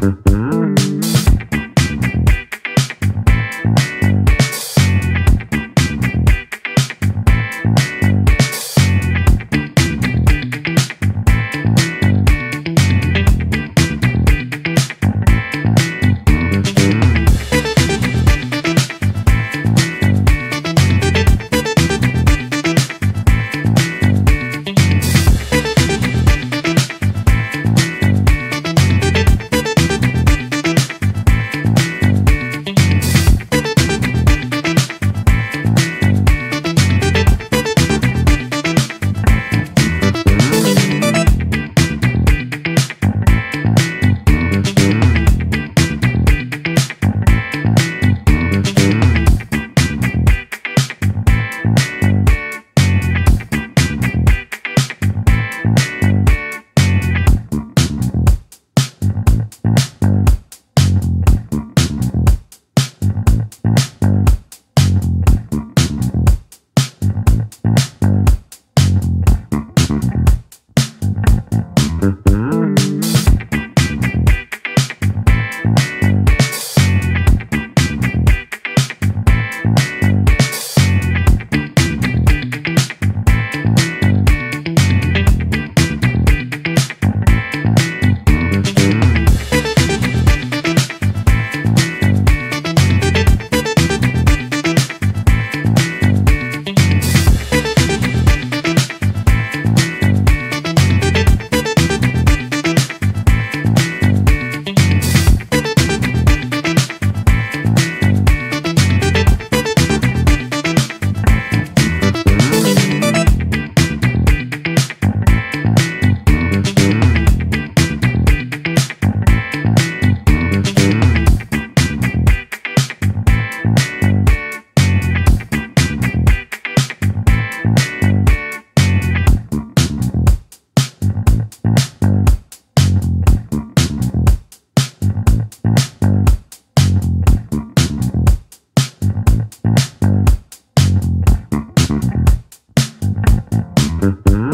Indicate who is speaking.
Speaker 1: Mm-hmm. Mm-hmm.